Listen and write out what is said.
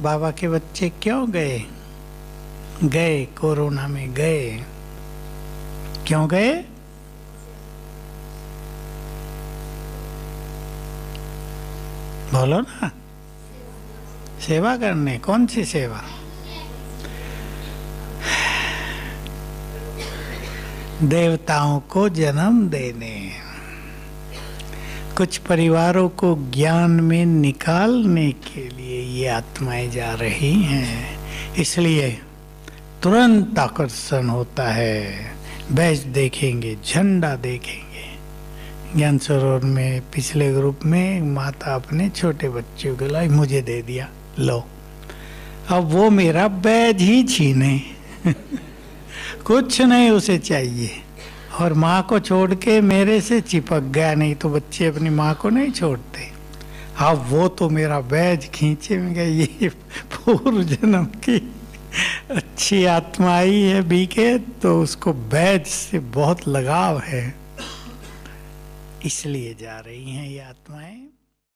बाबा के बच्चे क्यों गए? गए, कोरोना में गए। क्यों गए? बोलो ना। सेवा करने, कौन सी सेवा? देवताओं को जन्म देने। कुछ परिवारों को ज्ञान में निकालने के लिए ये आत्माएँ जा रही हैं। इसलिए तुरंत आकर्षण होता है। बैच देखेंगे, झंडा देखेंगे। ज्ञान सरोवर में, पिछले ग्रुप में माता अपने छोटे बच्चों को लाई मुझे दे दिया, लो। अब वो मेरा बैज ही छीने। कुछ नहीं उसे चाहिए। और माँ को छोड़ के मेरे से चिपक गया। नहीं तो बच्चे अपनी माँ को नहीं छोड़ते। अब वो तो मेरा बैज खींचे में गया ये पूर्व जन्म की अच्छी आत्मा आई है बीके तो उसको बैज से बहुत लगाव है। इसलिए जा रही हैं ये आत्माएँ।